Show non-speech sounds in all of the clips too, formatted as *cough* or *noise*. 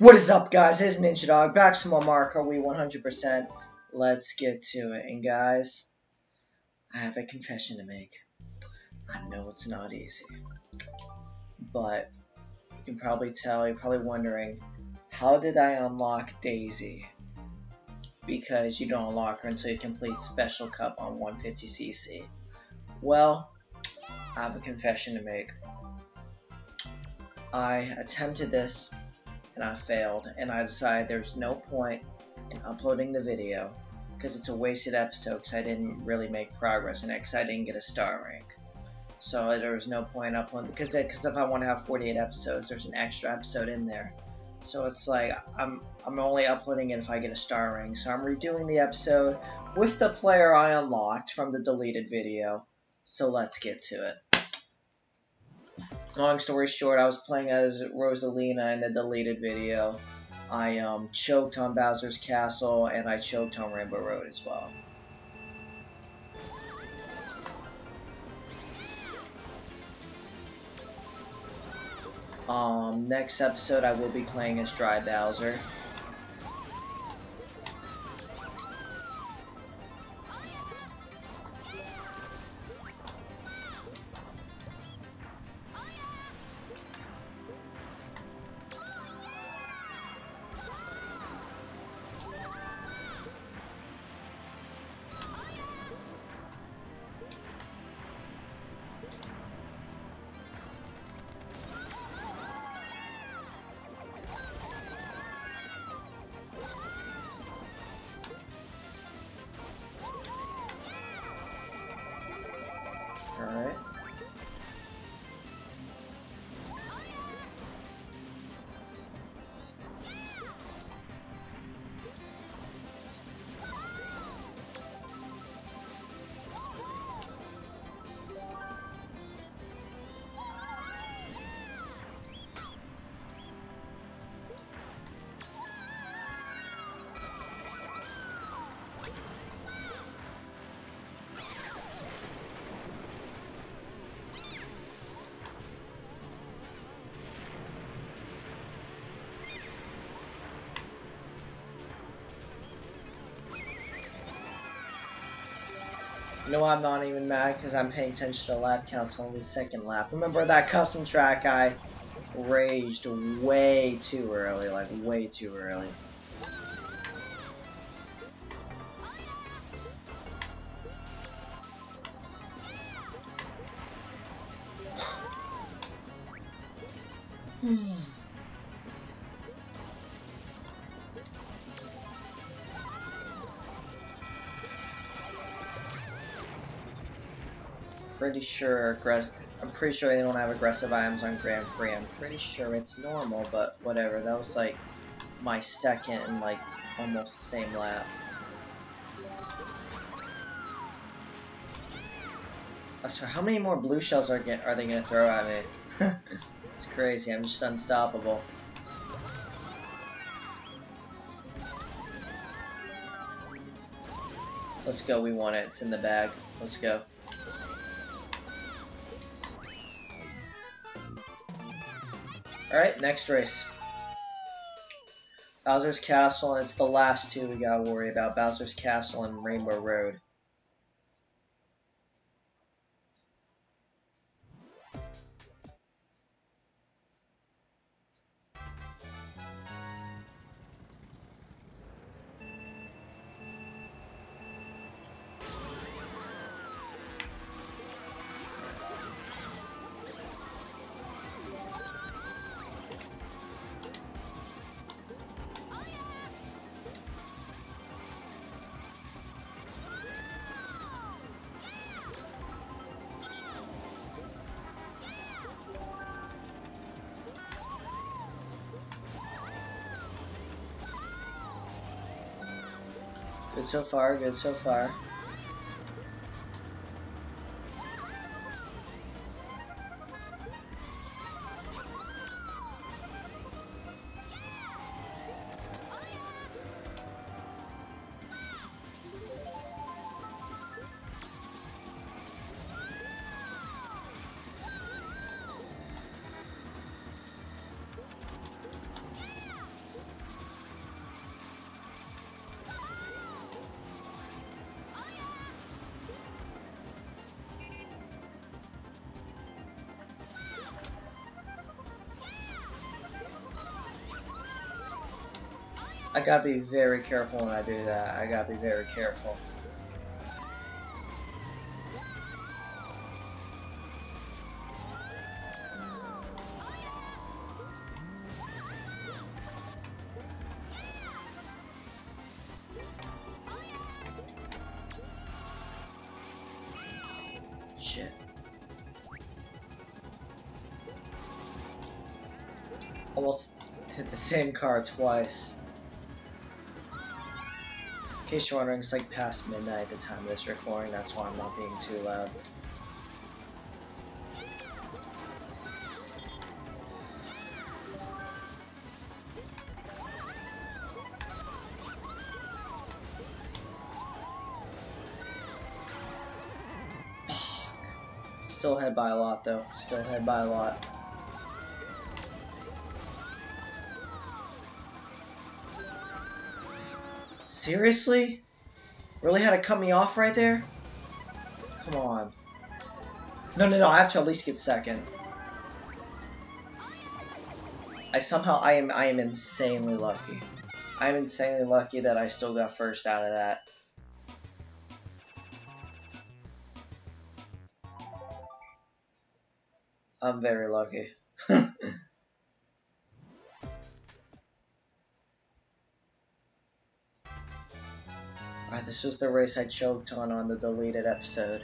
What is up, guys? It's Ninja Dog back to more Mario Wii 100%. Let's get to it. And guys, I have a confession to make. I know it's not easy, but you can probably tell, you're probably wondering, how did I unlock Daisy? Because you don't unlock her until you complete Special Cup on 150cc. Well, I have a confession to make. I attempted this and I failed, and I decided there's no point in uploading the video because it's a wasted episode because I didn't really make progress in it because I didn't get a star rank. So there was no point uploading because because if I want to have 48 episodes, there's an extra episode in there. So it's like I'm I'm only uploading it if I get a star rank. So I'm redoing the episode with the player I unlocked from the deleted video. So let's get to it. Long story short, I was playing as Rosalina in the deleted video. I um, choked on Bowser's Castle and I choked on Rainbow Road as well. Um, next episode I will be playing as Dry Bowser. Know I'm not even mad because I'm paying attention to lap counts on the second lap. Remember that custom track I raged way too early, like way too early. *sighs* Hmm. Pretty sure. I'm pretty sure they don't have aggressive items on Grand Prix. I'm pretty sure it's normal, but whatever. That was like my second and like almost the same lap. Swear, how many more blue shells are get are they gonna throw at me? *laughs* it's crazy. I'm just unstoppable. Let's go. We want it. It's in the bag. Let's go. Alright, next race. Bowser's Castle, and it's the last two we gotta worry about. Bowser's Castle and Rainbow Road. Good so far, good so far. I gotta be very careful when I do that. I gotta be very careful. Shit. Almost hit the same car twice. In case you're wondering, it's like past midnight at the time of this recording, that's why I'm not being too loud. Still ahead by a lot though. Still ahead by a lot. Seriously? Really had to cut me off right there? Come on. No, no, no, I have to at least get second. I somehow, I am, I am insanely lucky. I am insanely lucky that I still got first out of that. I'm very lucky. This was the race I choked on on the deleted episode.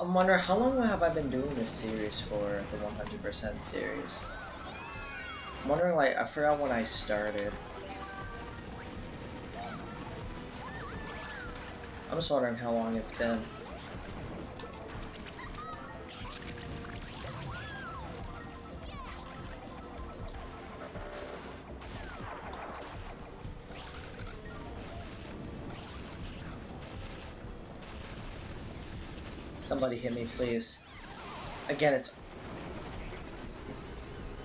I'm wondering how long have I been doing this series for, the 100% series? I'm wondering, like, I forgot when I started. I'm just wondering how long it's been. Somebody hit me, please. Again, it's...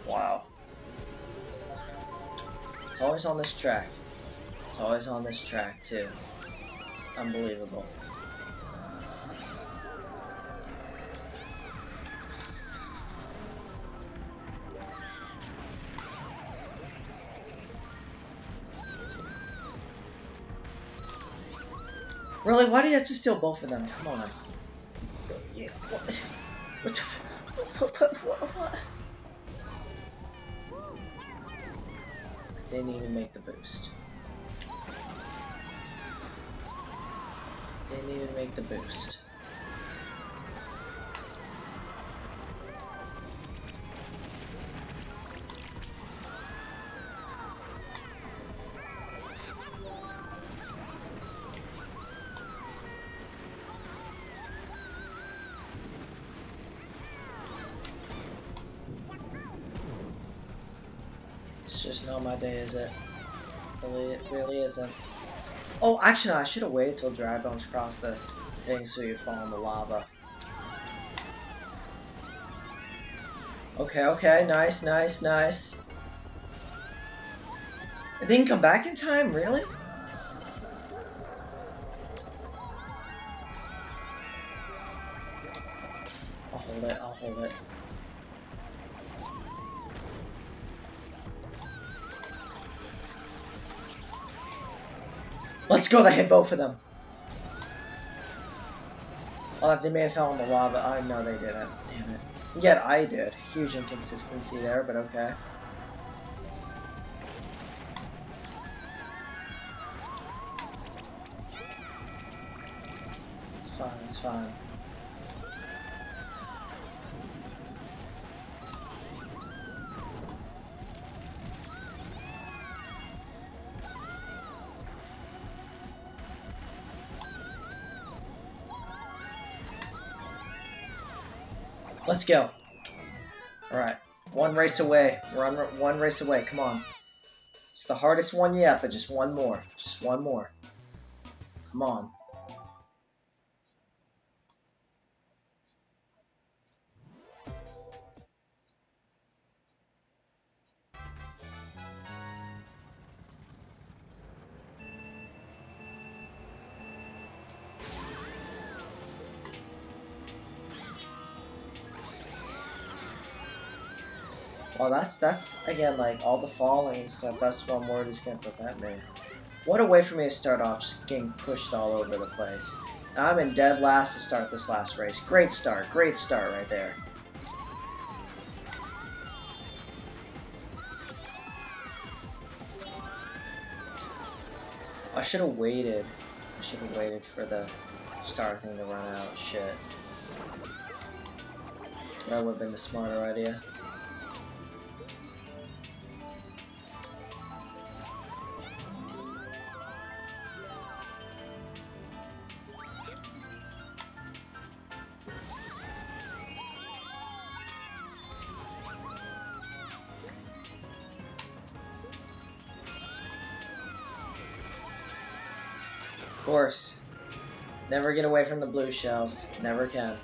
Wow. It's always on this track. It's always on this track, too. Unbelievable. Really? Why do you have to steal both of them? Come on. What? What? What? What? What? what? Didn't even make the boost. Didn't even make the boost. My day, is it? Really, it really isn't. Oh, actually, I should have waited till dry bones crossed the thing so you'd fall in the lava. Okay, okay, nice, nice, nice. It didn't come back in time, really? Let's go, they hit both of them. Oh, they may have fell in the lava. I oh, know they didn't. Damn it. Yet I did. Huge inconsistency there, but okay. Let's go. Alright. One race away. We're on one race away. Come on. It's the hardest one yet, but just one more. Just one more. Come on. Well, that's, that's, again, like, all the falling and stuff, that's one word gonna put that man. What a way for me to start off, just getting pushed all over the place. I'm in dead last to start this last race. Great start, great start right there. I should have waited. I should have waited for the star thing to run out. Shit. That would have been the smarter idea. Of course. Never get away from the blue shells. Never can.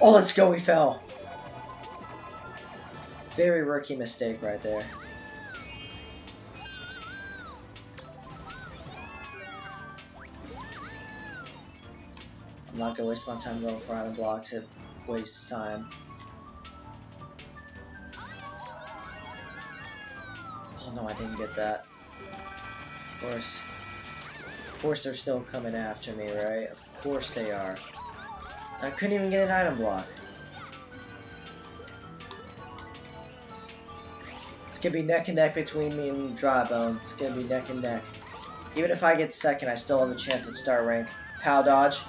Oh, let's go, we fell. Very rookie mistake right there. I'm not gonna waste my time going for item blocks, it wastes time. No, I didn't get that. Of course. Of course they're still coming after me, right? Of course they are. I couldn't even get an item block. It's gonna be neck and neck between me and Dry Bones. It's gonna be neck and neck. Even if I get second, I still have a chance at star rank. Pow dodge.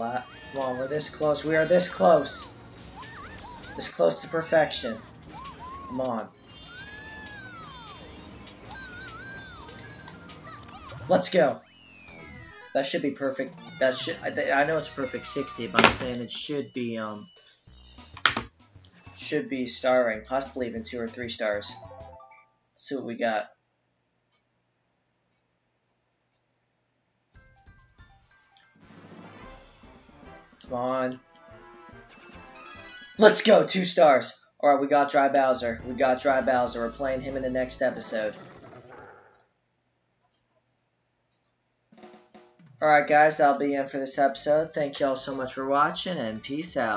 Alright, come on, we're this close. We are this close. This close to perfection. Come on. Let's go. That should be perfect. That should. I, I know it's a perfect 60, but I'm saying it should be um should be star rank, possibly even two or three stars. Let's see what we got. On. Let's go, two stars. Alright, we got Dry Bowser. We got Dry Bowser. We're playing him in the next episode. Alright guys, that'll be it for this episode. Thank y'all so much for watching, and peace out.